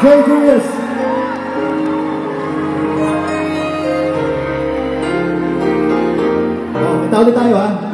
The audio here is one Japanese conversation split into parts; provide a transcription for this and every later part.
最高です。いわ。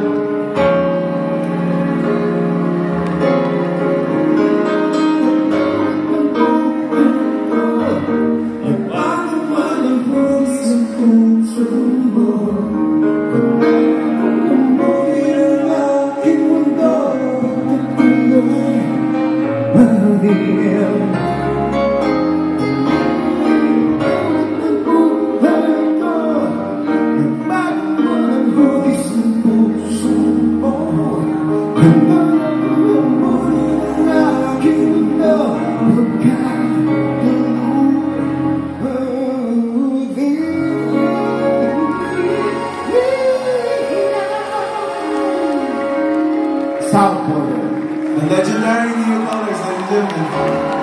proud. The legendary New Yorkers, Colors that you.